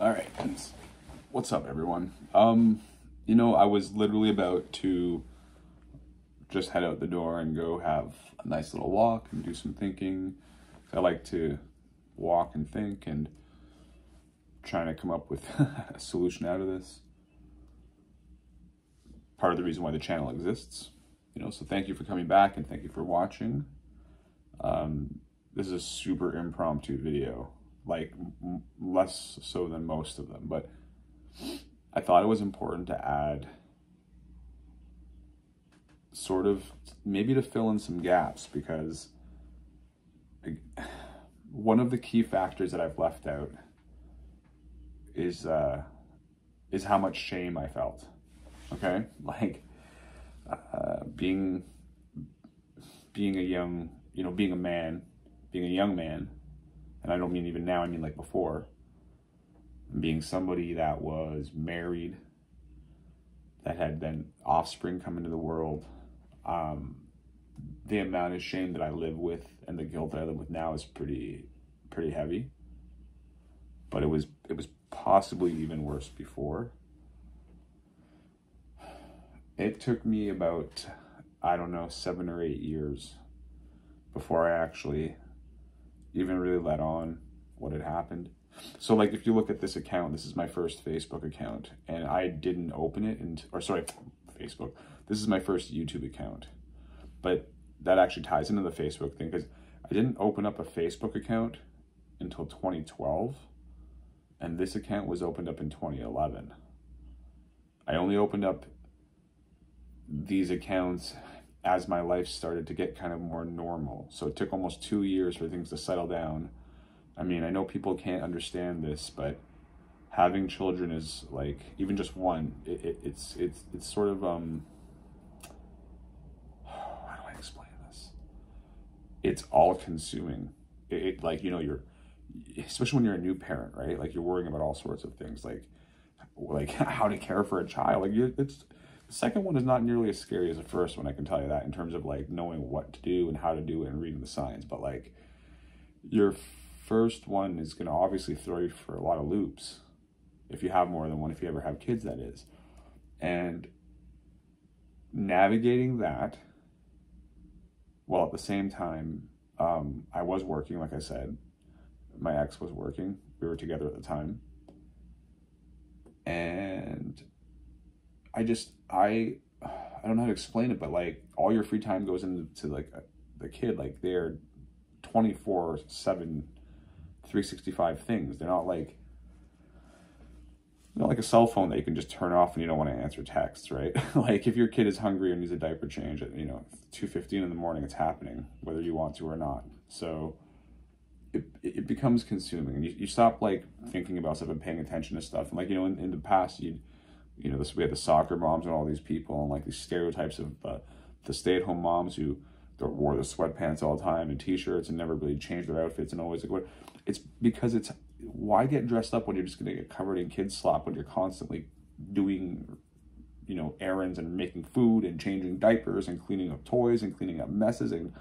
All right. What's up, everyone? Um, you know, I was literally about to just head out the door and go have a nice little walk and do some thinking. I like to walk and think and trying to come up with a solution out of this. Part of the reason why the channel exists. You know, so thank you for coming back and thank you for watching. Um, this is a super impromptu video, like less so than most of them, but I thought it was important to add sort of maybe to fill in some gaps because one of the key factors that I've left out is uh, is how much shame I felt. Okay, like uh, being being a young, you know, being a man, being a young man, and I don't mean even now. I mean like before. Being somebody that was married, that had then offspring come into the world, um, the amount of shame that I live with and the guilt that I live with now is pretty pretty heavy. But it was it was possibly even worse before. It took me about I don't know, 7 or 8 years before I actually even really let on what had happened. So like if you look at this account, this is my first Facebook account and I didn't open it and or sorry, Facebook. This is my first YouTube account. But that actually ties into the Facebook thing because I didn't open up a Facebook account until 2012 and this account was opened up in 2011. I only opened up these accounts as my life started to get kind of more normal. So it took almost two years for things to settle down. I mean, I know people can't understand this, but having children is like even just one. It, it, it's it's it's sort of um. How do I explain this? It's all consuming. It, it like you know you're, especially when you're a new parent, right? Like you're worrying about all sorts of things, like like how to care for a child. Like you, it's the second one is not nearly as scary as the first one, I can tell you that, in terms of like knowing what to do and how to do it and reading the signs. But like your first one is going to obviously throw you for a lot of loops if you have more than one, if you ever have kids, that is. And navigating that while at the same time, um, I was working, like I said, my ex was working. We were together at the time. And I just I I don't know how to explain it, but like all your free time goes into like uh, the kid. Like they're 24 7 365 things. They're not like not like a cell phone that you can just turn off and you don't want to answer texts, right? like if your kid is hungry and needs a diaper change at you know 2:15 in the morning, it's happening whether you want to or not. So it, it becomes consuming and you, you stop like thinking about stuff and paying attention to stuff. And like, you know, in, in the past, you'd you know, this we had the soccer moms and all these people and like these stereotypes of uh, the stay-at-home moms who wore the sweatpants all the time and t-shirts and never really changed their outfits and always like what it's because it's why get dressed up when you're just going to get covered in kid slop when you're constantly doing you know errands and making food and changing diapers and cleaning up toys and cleaning up messes and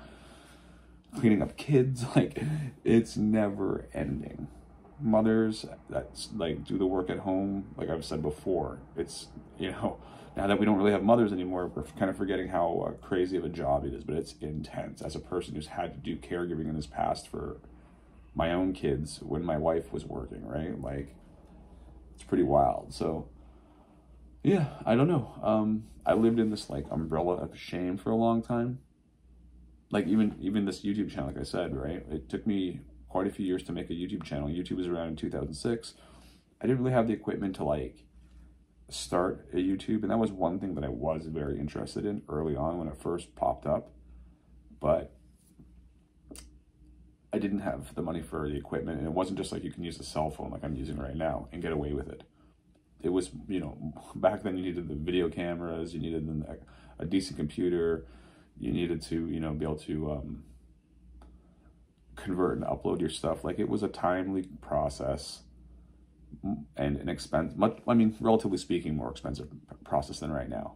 cleaning up kids? Like it's never ending mothers that like do the work at home like i've said before it's you know now that we don't really have mothers anymore we're kind of forgetting how uh, crazy of a job it is but it's intense. As a person who's had to do caregiving in this past for my own kids when my wife was working right? Like it's pretty wild. So yeah i don't know. Um i lived in this like umbrella of shame for a long time. Like even even this youtube channel like i said right? It took me quite a few years to make a YouTube channel. YouTube was around in 2006. I didn't really have the equipment to like start a YouTube, and that was one thing that I was very interested in early on when it first popped up. But I didn't have the money for the equipment, and it wasn't just like you can use a cell phone like I'm using right now and get away with it. It was, you know, back then you needed the video cameras, you needed a decent computer, you needed to, you know, be able to um, convert and upload your stuff. Like it was a timely process and an expense, much, I mean, relatively speaking, more expensive process than right now.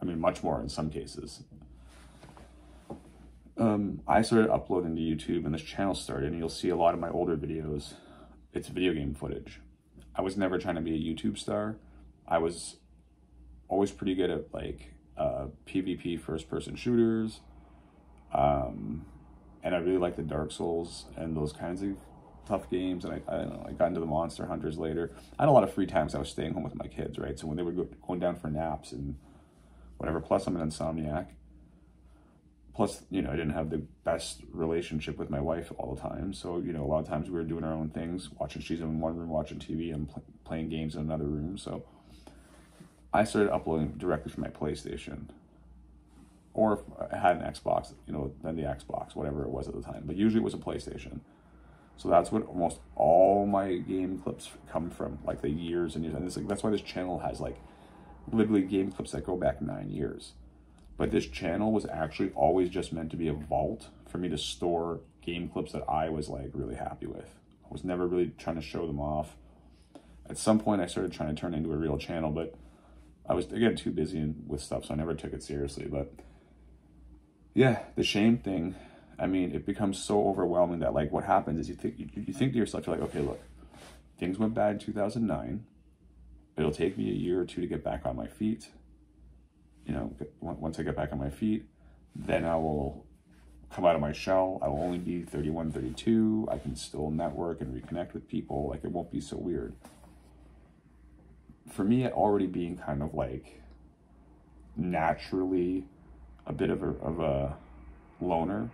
I mean, much more in some cases. Um, I started uploading to YouTube and this channel started and you'll see a lot of my older videos. It's video game footage. I was never trying to be a YouTube star. I was always pretty good at like uh, PvP first person shooters. Um, and I really like the Dark Souls and those kinds of tough games. And I, I know, I got into the Monster Hunters later. I had a lot of free times. I was staying home with my kids, right? So when they were go, going down for naps and whatever, plus I'm an insomniac. Plus, you know, I didn't have the best relationship with my wife all the time. So, you know, a lot of times we were doing our own things, watching, she's in one room watching TV and pl- playing games in another room. So I started uploading directly from my PlayStation or if I had an Xbox, you know, then the Xbox, whatever it was at the time. But usually it was a PlayStation. So that's what almost all my game clips come from, like the years and years. And like, that's why this channel has like literally game clips that go back nine years. But this channel was actually always just meant to be a vault for me to store game clips that I was like really happy with. I was never really trying to show them off. At some point, I started trying to turn it into a real channel, but I was again too busy with stuff, so I never took it seriously. But yeah, the shame thing. I mean, it becomes so overwhelming that like what happens is you think you, you think to yourself, you're like, okay, look, things went bad in 2009. It'll take me a year or two to get back on my feet. You know, once I get back on my feet, then I will come out of my shell. I will only be 31, 32. I can still network and reconnect with people. Like, it won't be so weird. For me, it already being kind of like naturally a bit of a, of a loner.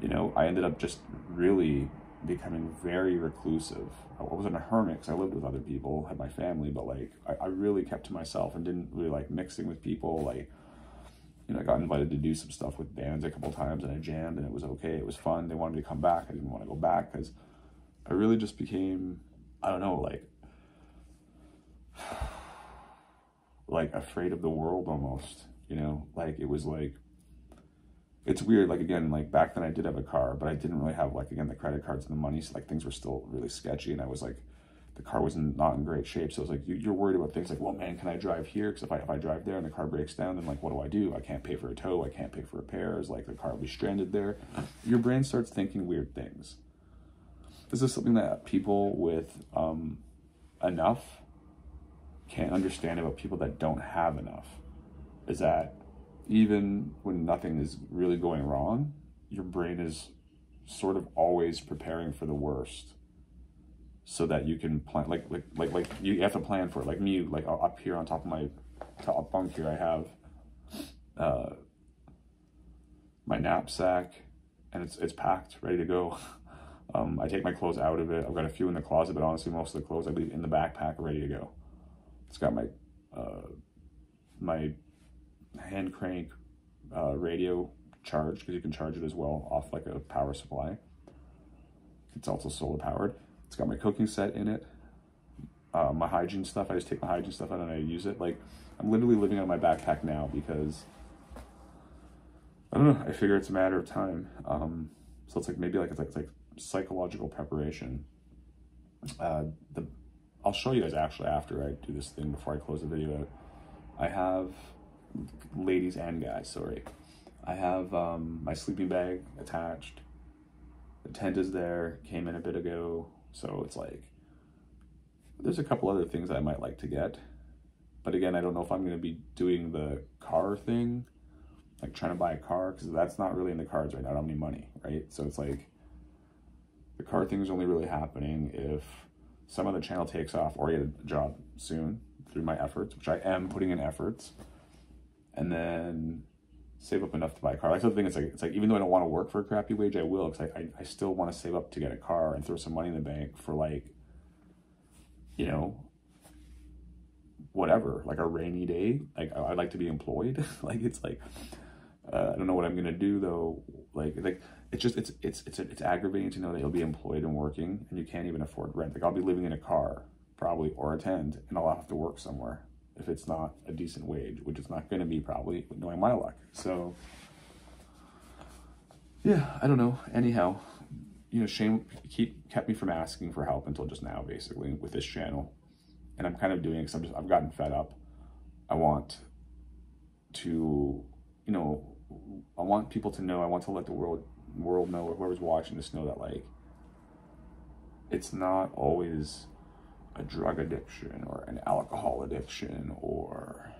You know, I ended up just really becoming very reclusive. I wasn't a hermit because I lived with other people, had my family, but like I, I, really kept to myself and didn't really like mixing with people. Like, you know, I got invited to do some stuff with bands a couple times and I jammed and it was okay. It was fun. They wanted me to come back. I didn't want to go back because I really just became, I don't know, like, like afraid of the world almost you know like it was like it's weird like again like back then i did have a car but i didn't really have like again the credit cards and the money so like things were still really sketchy and i was like the car was not in great shape so it's like you, are worried about things like well man can i drive here? Because if I, if I drive there and the car breaks down then like what do i do? I can't pay for a tow i can't pay for repairs like the car will be stranded there. Your brain starts thinking weird things. This is something that people with um, enough can't understand about people that don't have enough is that even when nothing is really going wrong, your brain is sort of always preparing for the worst so that you can plan like like like like you have to plan for it. Like me like up here on top of my top bunk here i have uh my knapsack and it's it's packed ready to go. Um i take my clothes out of it. I've got a few in the closet but honestly most of the clothes i leave in the backpack ready to go. It's got my uh my hand crank uh, radio charge because you can charge it as well off like a power supply. It's also solar powered. It's got my cooking set in it. Uh, my hygiene stuff, I just take my hygiene stuff out and I use it. Like, I'm literally living of my backpack now because, I don't know, I figure it's a matter of time. Um, so it's like, maybe like, it's like, it's like psychological preparation. Uh, the, I'll show you guys actually after I do this thing before I close the video out. I have ladies and guys, sorry. I have um, my sleeping bag attached. The tent is there, came in a bit ago. So it's like, there's a couple other things I might like to get. But again, I don't know if I'm going to be doing the car thing, like trying to buy a car, because that's not really in the cards right now. I don't have any money, right? So it's like, the car thing is only really happening if some of the channel takes off or I get a job soon through my efforts, which I am putting in efforts and then save up enough to buy a car. That's the thing. It's like it's like even though I don't want to work for a crappy wage, I will because I, I, I still want to save up to get a car and throw some money in the bank for like, you know, whatever, like a rainy day. Like I'd like to be employed. like it's like uh, I don't know what I'm gonna do though. Like like it's just it's it's it's it's aggravating to know that you'll be employed and working and you can't even afford rent. Like I'll be living in a car probably or a tent and I'll have to work somewhere if it's not a decent wage, which it's not going to be probably, knowing my luck. So, yeah, I don't know. Anyhow, you know, Shane keep kept me from asking for help until just now, basically, with this channel, and I'm kind of doing it because I'm just I've gotten fed up. I want to, you know, I want people to know. I want to let the world world know, whoever's watching this know that like, it's not always a drug addiction or an alcohol addiction or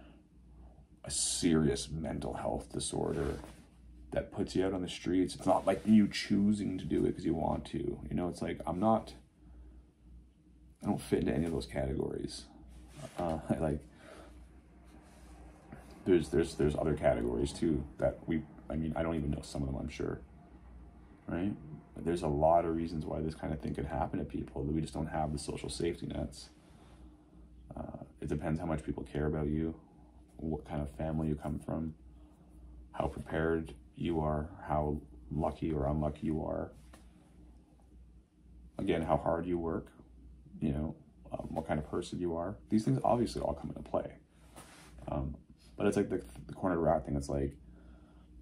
a serious mental health disorder that puts you out on the streets. It's not like you choosing to do it because you want to. You know, it's like I'm not. I don't fit into any of those categories. Uh, like there's there's there's other categories too that we. I mean, I don't even know some of them. I'm sure. Right. There's a lot of reasons why this kind of thing could happen to people. That we just don't have the social safety nets. Uh, it depends how much people care about you, what kind of family you come from, how prepared you are, how lucky or unlucky you are. Again, how hard you work, you know, um, what kind of person you are. These things obviously all come into play. Um, but it's like the, the corner to rat thing. It's like,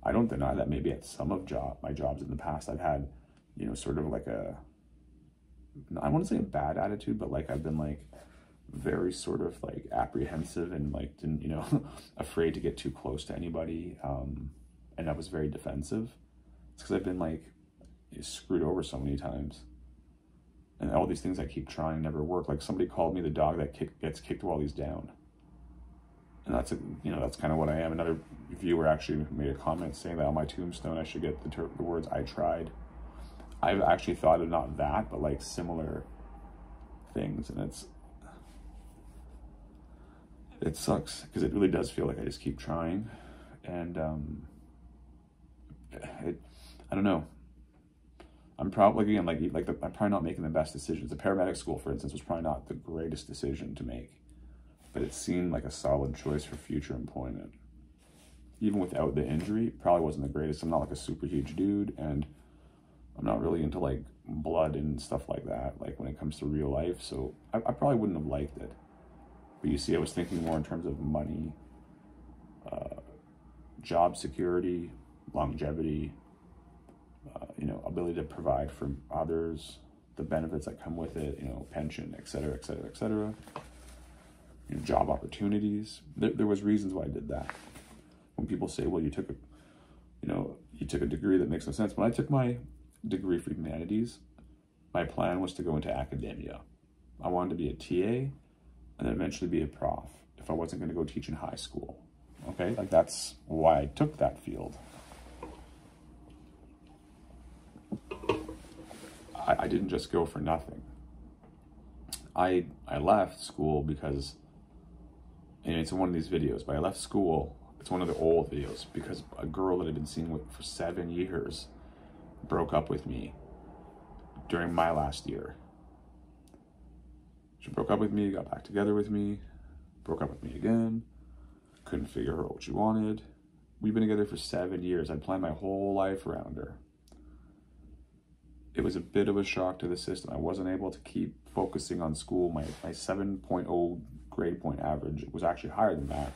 I don't deny that maybe at some of job my jobs in the past I've had, you know, sort of like a, I want to say a bad attitude, but like I've been like very sort of like apprehensive and like didn't, you know, afraid to get too close to anybody. Um, and I was very defensive. It's because I've been like screwed over so many times. And all these things I keep trying never work. Like somebody called me the dog that kick, gets kicked while he's down. And that's, a, you know, that's kind of what I am. Another viewer actually made a comment saying that on my tombstone I should get the, ter- the words I tried. I've actually thought of not that, but like similar things. And it's, it sucks because it really does feel like I just keep trying. And, um, it, I don't know. I'm probably again like like the, I'm probably not making the best decisions. The paramedic school, for instance, was probably not the greatest decision to make, but it seemed like a solid choice for future employment. Even without the injury, probably wasn't the greatest. I'm not like a super huge dude, and I'm not really into like blood and stuff like that. Like when it comes to real life, so I, I probably wouldn't have liked it. But you see, I was thinking more in terms of money, uh, job security, longevity, uh, you know, ability to provide for others, the benefits that come with it, you know, pension, et cetera, et cetera, et cetera. You know, job opportunities. There, there was reasons why I did that. When people say, well, you took a, you know, you took a degree that makes no sense. When I took my degree for humanities, my plan was to go into academia. I wanted to be a TA and then eventually be a prof if I wasn't going to go teach in high school. Okay, like that's why I took that field. I, I didn't just go for nothing. I I left school because and it's in one of these videos, but I left school. It's one of the old videos because a girl that I'd been seeing with for seven years broke up with me during my last year. She broke up with me, got back together with me, broke up with me again, couldn't figure out what she wanted. We've been together for seven years. I'd planned my whole life around her it was a bit of a shock to the system. I wasn't able to keep focusing on school. My, my 7.0 grade point average was actually higher than that.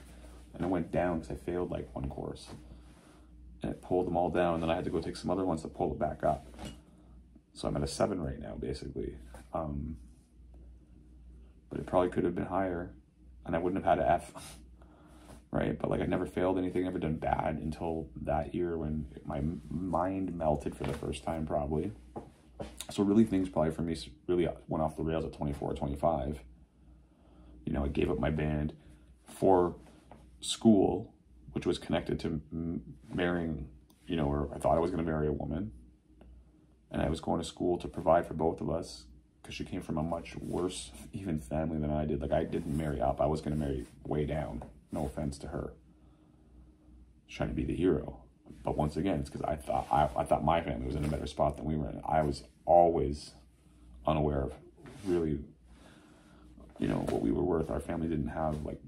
And it went down because I failed like one course. And it pulled them all down. And then I had to go take some other ones to pull it back up. So I'm at a seven right now, basically. Um, but it probably could have been higher. And I wouldn't have had an F. right? But like I never failed anything, ever done bad until that year when my mind melted for the first time, probably. So really things probably for me really went off the rails at 24 or 25. You know, I gave up my band for school, which was connected to marrying, you know, or I thought I was going to marry a woman. And I was going to school to provide for both of us because she came from a much worse, even family than I did. Like I didn't marry up. I was going to marry way down. No offense to her. Trying to be the hero but once again, it's because I thought I, I thought my family was in a better spot than we were in. I was always unaware of really, you know, what we were worth. Our family didn't have like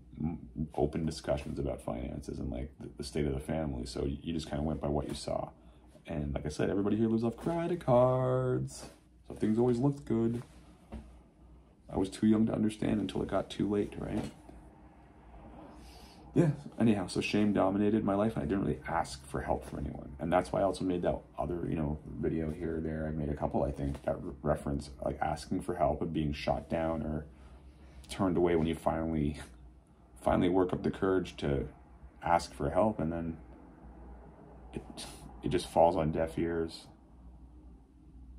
open discussions about finances and like the, the state of the family. So you, just kind of went by what you saw. And like I said, everybody here lives off credit cards. So things always looked good. I was too young to understand until it got too late, right? yeah anyhow so shame dominated my life and i didn't really ask for help from anyone and that's why i also made that other you know video here or there i made a couple i think that re- reference like asking for help and being shot down or turned away when you finally finally work up the courage to ask for help and then it it just falls on deaf ears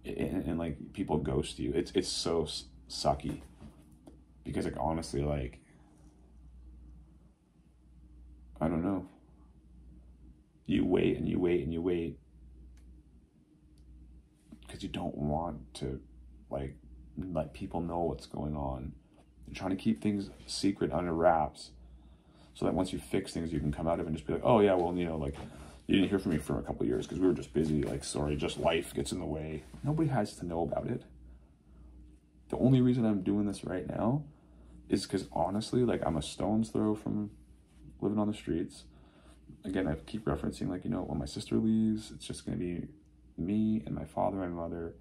and, and like people ghost you it's it's so sucky because like honestly like I don't know. You wait and you wait and you wait because you don't want to like let people know what's going on. You're trying to keep things secret under wraps so that once you fix things, you can come out of it and just be like, oh yeah, well, you know, like you didn't hear from me for a couple years because we were just busy. Like, sorry, just life gets in the way. Nobody has to know about it. The only reason I'm doing this right now is because honestly, like I'm a stone's throw from living on the streets. Again, I keep referencing like, you know, when my sister leaves, it's just gonna be me and my father and mother.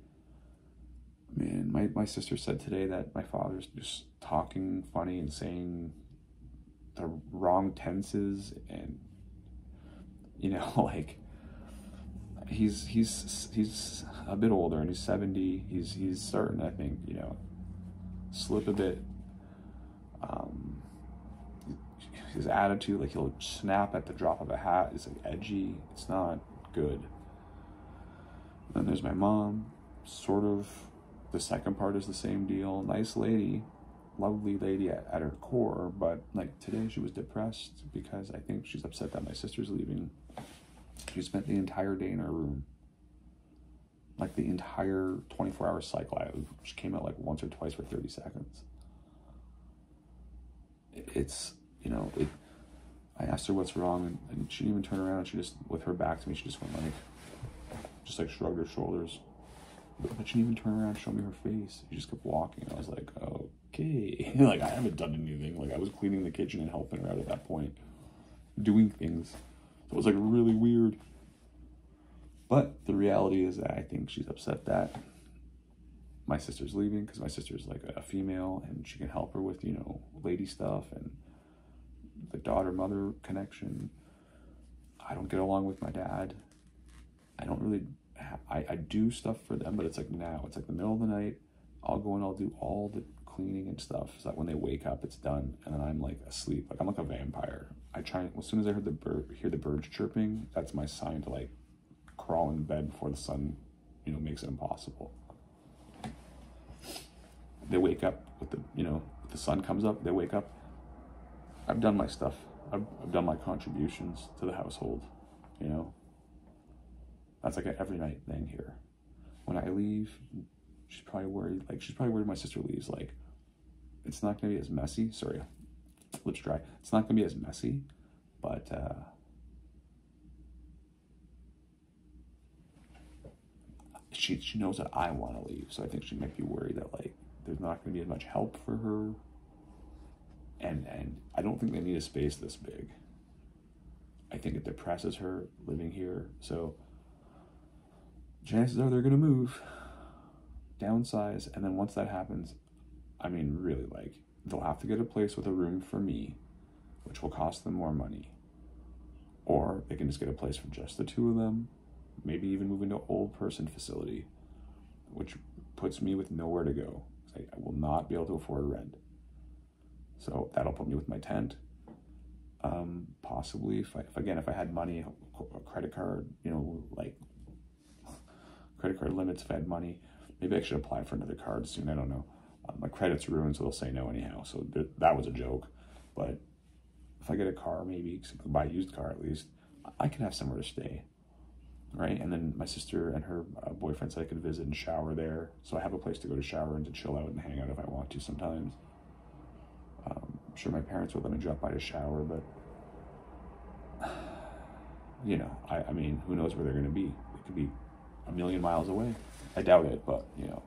Man, my, my sister said today that my father's just talking funny and saying the wrong tenses and you know, like he's he's he's a bit older and he's 70 he's he's starting i think you know slip a bit. Um his attitude like he'll snap at the drop of a hat. Is like edgy. It's not good. Then there's my mom sort of the second part is the same deal nice lady lovely lady at, at her core but like today she was depressed because i think she's upset that my sister's leaving she spent the entire day in her room like the entire 24 hour cycle. I she came out like once or twice for 30 seconds. It's, you know, it, I asked her what's wrong and, and she didn't even turn around. She just, with her back to me, she just went like, just like shrugged her shoulders. But, she didn't even turn around and show me her face. She just kept walking. I was like, okay. like, I haven't done anything. Like, I was cleaning the kitchen and helping her out at that point, doing things. So It was like really weird. But the reality is that I think she's upset that my sister's leaving because my sister's like a female and she can help her with, you know, lady stuff and the daughter mother connection. I don't get along with my dad. I don't really, I, I do stuff for them, but it's like now, it's like the middle of the night. I'll go and I'll do all the cleaning and stuff so that when they wake up, it's done. And then I'm like asleep. Like I'm like a vampire. I try, as soon as I heard the bird, hear the birds chirping, that's my sign to like crawl in bed before the sun, you know, makes it impossible. They wake up with the, you know, the sun comes up, they wake up. I've done my stuff. I've, I've done my contributions to the household, you know. That's like an every night thing here. When I leave, she's probably worried, like, she's probably worried my sister leaves. Like, it's not going to be as messy. Sorry, lips dry. It's not going to be as messy, but, uh, she she knows that I want to leave, so I think she might be worried that like there's not going to be as much help for her. And and I don't think they need a space this big. I think it depresses her living here. So chances are they're going to move, downsize, and then once that happens, I mean, really, like they'll have to get a place with a room for me, which will cost them more money. Or they can just get a place for just the two of them maybe even move into old person facility, which puts me with nowhere to go. I, I will not be able to afford rent. So that'll put me with my tent. Um, possibly, if, I, if again, if I had money, a credit card, you know, like credit card limits, if I had money, maybe I should apply for another card soon. I don't know. Um, my credit's ruined, so they'll say no anyhow. So th- that was a joke. But if I get a car, maybe buy a used car at least, I can have somewhere to stay right? And then my sister and her uh, boyfriend said I could visit and shower there. So I have a place to go to shower and to chill out and hang out if I want to sometimes. Um, I'm sure my parents would let me drop by to shower, but you know, I, I mean, who knows where they're going to be? They could be a million miles away. I doubt it, but you know.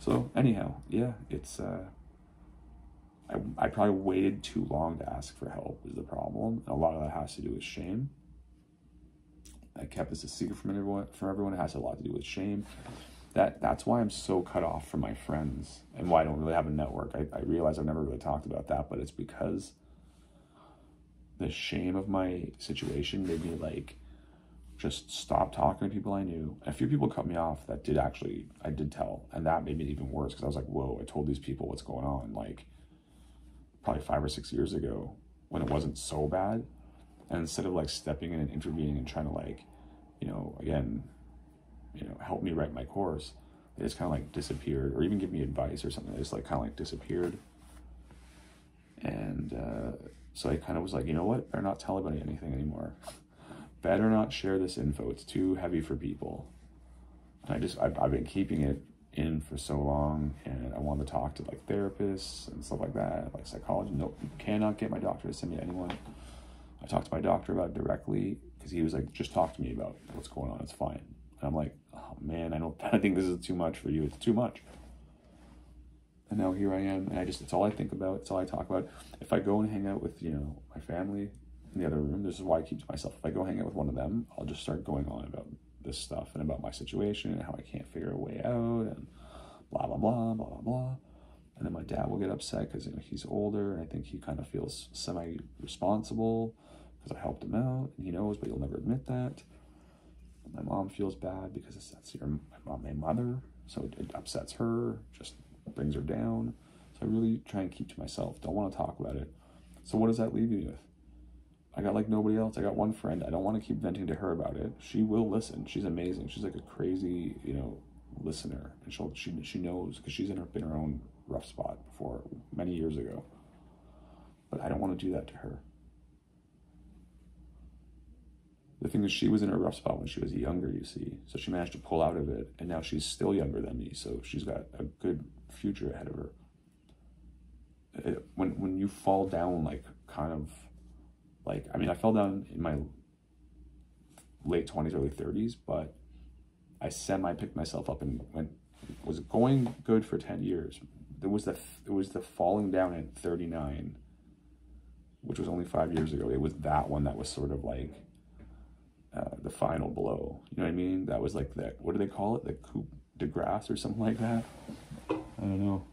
So anyhow, yeah, it's. Uh, I I probably waited too long to ask for help is the problem. And a lot of that has to do with shame I kept this a secret from everyone. From everyone, it has a lot to do with shame. That that's why I'm so cut off from my friends, and why I don't really have a network. I, I realize I've never really talked about that, but it's because the shame of my situation made me like just stop talking to people I knew. A few people cut me off that did actually I did tell, and that made me even worse because I was like, whoa, I told these people what's going on like probably five or six years ago when it wasn't so bad. And instead of like stepping in and intervening and trying to like, you know, again, you know, help me write my course, they just kind of like disappeared or even give me advice or something. They just like kind of like disappeared. And uh, so I kind of was like, you know what? Better not tell anybody anything anymore. Better not share this info. It's too heavy for people. And I just, I've, I've been keeping it in for so long and I want to talk to like therapists and stuff like that, like psychology. Nope, you cannot get my doctor to send me anyone. I talked to my doctor about it directly because he was like, just talk to me about what's going on. It's fine. And I'm like, oh man, I don't, I think this is too much for you. It's too much. And now here I am, and I just, it's all I think about. It's all I talk about. If I go and hang out with, you know, my family in the other room, this is why I keep to myself. If I go hang out with one of them, I'll just start going on about this stuff and about my situation and how I can't figure a way out and blah, blah, blah, blah, blah, blah. And then my dad will get upset because you know, he's older and I think he kind of feels semi responsible because I helped him out and he knows, but he'll never admit that. My mom feels bad because that's your my mom, my mother, so it upsets her, just brings her down. So I really try and keep to myself. Don't want to talk about it. So what does that leave you with? I got like nobody else. I got one friend. I don't want to keep venting to her about it. She will listen. She's amazing. She's like a crazy, you know, listener, and she'll she she knows because she's in her been her own rough spot before many years ago. But I don't want to do that to her. The thing is, she was in a rough spot when she was younger, you see. So she managed to pull out of it, and now she's still younger than me. So she's got a good future ahead of her. It, when when you fall down, like kind of, like I mean, I fell down in my late twenties, early thirties, but I semi picked myself up and went was going good for ten years. There was the it was the falling down at thirty nine, which was only five years ago. It was that one that was sort of like uh, the final blow. You know what I mean? That was like the what do they call it? The coup de grace or something like that. I don't know.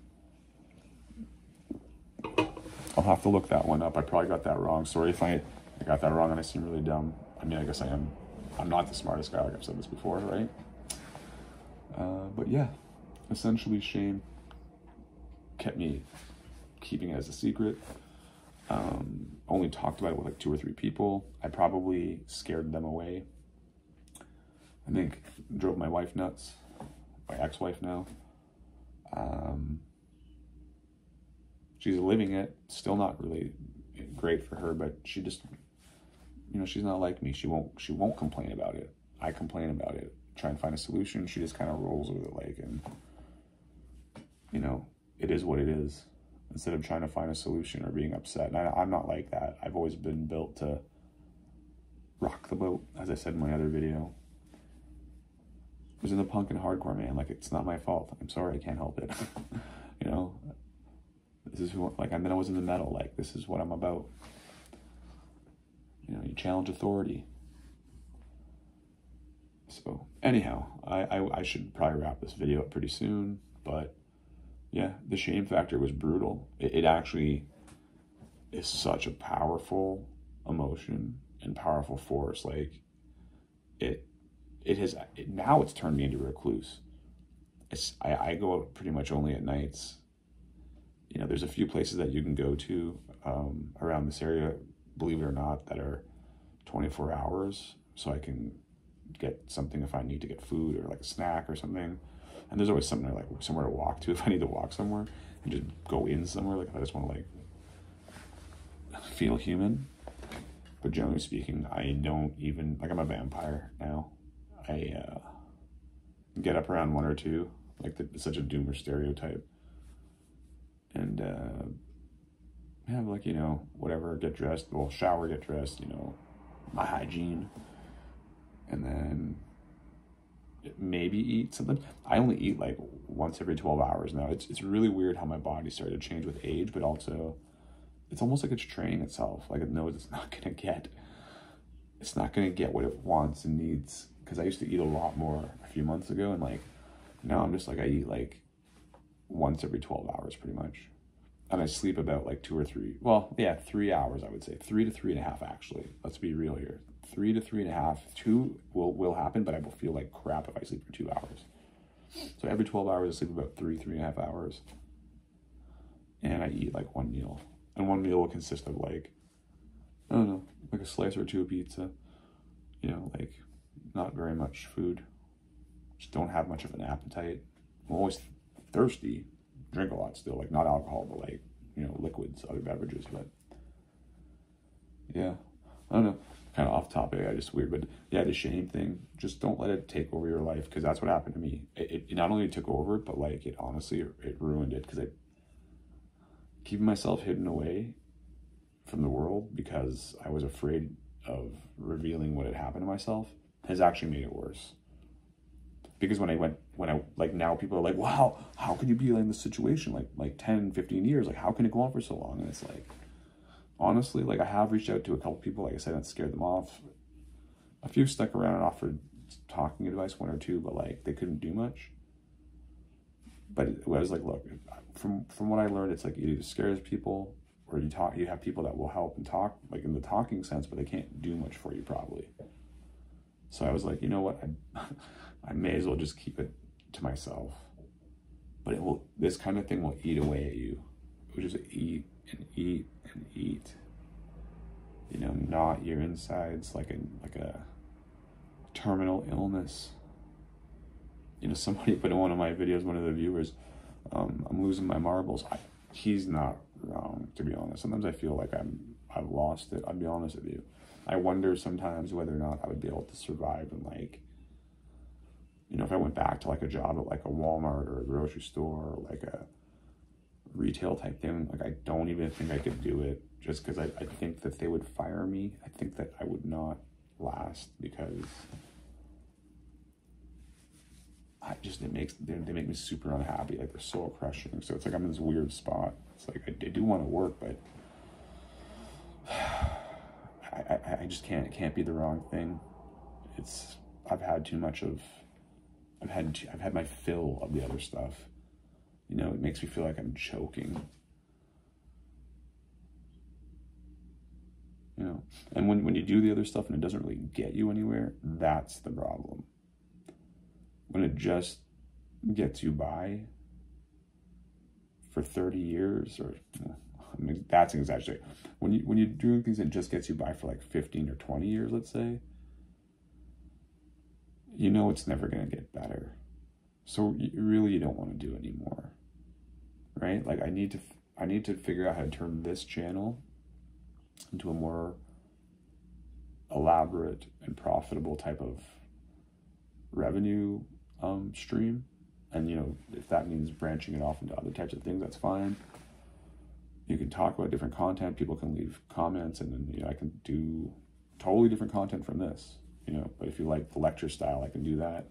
I'll have to look that one up. I probably got that wrong. Sorry if I, I got that wrong and I seem really dumb. I mean, I guess I am. I'm not the smartest guy, like I've said this before, right? Uh, but yeah, essentially, shame kept me keeping it as a secret. Um, only talked about it with like two or three people. I probably scared them away. I think drove my wife nuts, my ex-wife now. Um, she's living it, still not really great for her, but she just, you know, she's not like me. She won't, she won't complain about it. I complain about it, try and find a solution. She just kind of rolls with it, like, and you know, it is what it is instead of trying to find a solution or being upset. And I, am not like that. I've always been built to rock the boat, as I said in my other video. I was in the punk and hardcore, man. Like, it's not my fault. I'm sorry, I can't help it. you know, this is who, like, and then I was in the metal. Like, this is what I'm about. You know, you challenge authority. So, anyhow, I, I, I should probably wrap this video up pretty soon, but yeah, the shame factor was brutal. It, it actually is such a powerful emotion and powerful force. Like it, it has it, now it's turned me into a recluse. It's I, I go out pretty much only at nights. You know, there's a few places that you can go to um, around this area, believe it or not, that are 24 hours, so I can get something if I need to get food or like a snack or something and there's always something like somewhere to walk to if I need to walk somewhere and just go in somewhere. Like I just want to like feel human. But generally speaking, I don't even like I'm a vampire now. I uh, get up around one or two, like the, such a doomer stereotype, and uh, have like you know whatever, get dressed, well shower, get dressed, you know, my hygiene, and then maybe eat something. I only eat like once every 12 hours now. It's, it's really weird how my body started to change with age, but also it's almost like it's training itself. Like it knows it's not going to get, it's not going to get what it wants and needs. Cause I used to eat a lot more a few months ago. And like, now I'm just like, I eat like once every 12 hours pretty much. And I sleep about like two or three, well, yeah, three hours, I would say three to three and a half, actually. Let's be real here three to three and a half. Two will will happen, but I will feel like crap if I sleep for two hours. So every 12 hours, I sleep about three, three and a half hours. And I eat like one meal. And one meal will consist of like, I don't know, like a slice or two of pizza. You know, like not very much food. Just don't have much of an appetite. I'm always thirsty. Drink a lot still, like not alcohol, but like you know, liquids, other beverages. But yeah, I don't know. Kind of off topic. I just weird, but yeah, the shame thing. Just don't let it take over your life because that's what happened to me. It, it not only took over, but like it honestly it ruined it because I keeping myself hidden away from the world because I was afraid of revealing what had happened to myself has actually made it worse. Because when I went, when I, like now people are like, wow, how can you be in this situation? Like, like 10, 15 years, like how can it go on for so long? And it's like, honestly, like I have reached out to a couple people, like I said, that scared them off. A few stuck around and offered talking advice, one or two, but like they couldn't do much. But I was like, look, from from what I learned, it's like it either scares people or you talk you have people that will help and talk like in the talking sense but they can't do much for you probably so i was like you know what i, I may as well just keep it to myself but it will this kind of thing will eat away at you it will just eat and eat and eat you know not your insides like a like a terminal illness you know somebody put in one of my videos one of the viewers um, i'm losing my marbles I, he's not wrong, to be honest. Sometimes I feel like I'm I've lost it. I'll be honest with you. I wonder sometimes whether or not I would be able to survive in like you know, if I went back to like a job at like a Walmart or a grocery store or like a retail type thing, like I don't even think I could do it just because I, I think that they would fire me. I think that I would not last because I just it makes they, they make me super unhappy. Like they're soul crushing. So it's like I'm in this weird spot. It's like I, I do want to work, but I, I, I just can't. It can't be the wrong thing. It's I've had too much of. I've had I've had my fill of the other stuff. You know, it makes me feel like I'm choking. You know, and when, when you do the other stuff and it doesn't really get you anywhere, that's the problem when it just gets you by for 30 years or I mean, that's an exaggeration. When you when you're doing things that just gets you by for like 15 or 20 years, let's say, you know it's never going to get better. So really you don't want to do anymore. Right? Like I need to I need to figure out how to turn this channel into a more elaborate and profitable type of revenue um, stream. And, you know, if that means branching it off into other types of things, that's fine. You can talk about different content. People can leave comments, and then, you know, I can do totally different content from this, you know. But if you like the lecture style, I can do that.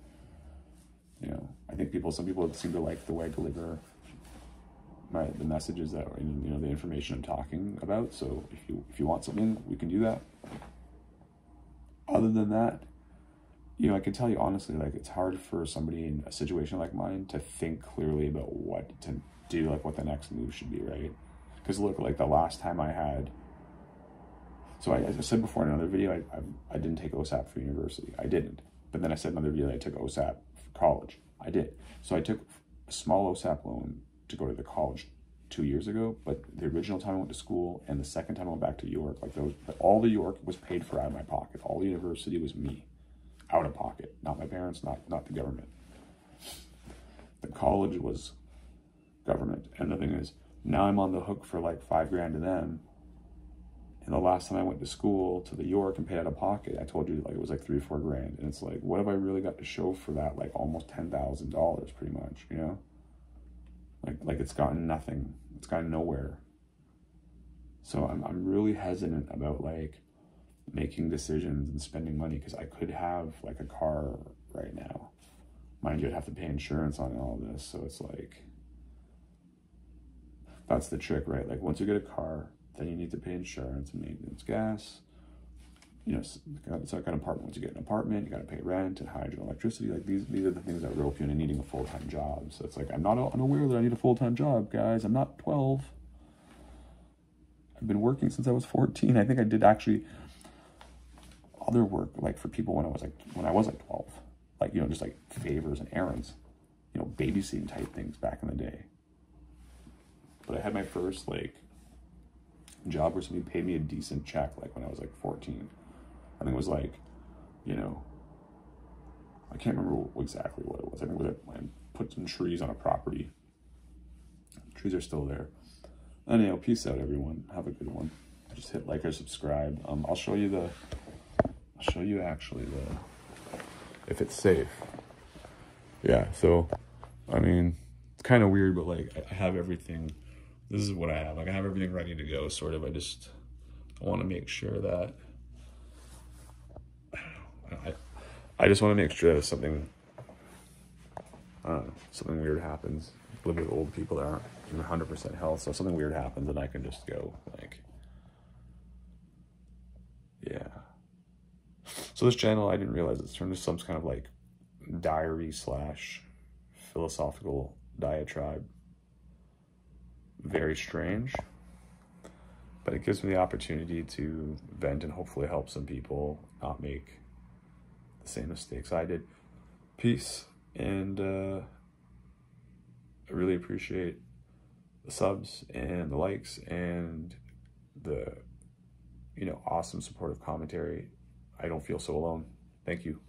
You know, I think people, some people seem to like the way I deliver my the messages that you know the information I'm talking about. So if you if you want something, we can do that. Other than that, you know, I can tell you honestly, like it's hard for somebody in a situation like mine to think clearly about what to do, like what the next move should be, right? Because look, like the last time I had, so I, as I said before in another video, I, I, I didn't take OSAP for university. I didn't. But then I said in another video I took OSAP for college. I did. So I took a small OSAP loan to go to the college two years ago, but the original time I went to school and the second time I went back to York, like those, all the York was paid for out of my pocket. All the university was me out of pocket, not my parents, not not the government. The college was government, and the thing is, now I'm on the hook for like five grand to them. And the last time I went to school to the York and paid out of pocket, I told you like it was like three or four grand, and it's like, what have I really got to show for that? Like almost ten thousand dollars, pretty much, you know. Like like it's gotten nothing. It's gotten nowhere. So I'm I'm really hesitant about like making decisions and spending money because I could have like a car right now. Mind you, I'd have to pay insurance on all this. So it's like, that's the trick, right? Like once you get a car, then you need to pay insurance and maintenance, gas. You know, it's like an apartment. Once you get an apartment, you got to pay rent and hydro, electricity. Like these, these are the things that rope you into needing a full time job. So it's like I'm not unaware that I need a full time job, guys. I'm not 12. I've been working since I was 14. I think I did actually other work like for people when I was like when I was like 12 like you know just like favors and errands you know babysitting type things back in the day but I had my first like job where somebody paid me a decent check like when I was like 14 I think it was like you know I can't remember exactly what it was I think it was I put some trees on a property trees are still there anyhow, peace out, everyone. Have a good one. Just hit like or subscribe. Um, I'll show you the. I'll show you actually the. If it's safe. Yeah. So, I mean, it's kind of weird, but like I have everything. This is what I have. Like I have everything ready to go. Sort of. I just. I want to make sure that. I, I just want to make sure that if something. Something weird happens. Live with old people that aren't in 100% health. So if something weird happens, and I can just go like, yeah. So this channel, I didn't realize it's turned into some kind of like diary slash philosophical diatribe. Very strange, but it gives me the opportunity to vent and hopefully help some people not make the same mistakes I did. Peace, and uh, I really appreciate the subs and the likes and the you know awesome supportive commentary. I don't feel so alone. Thank you.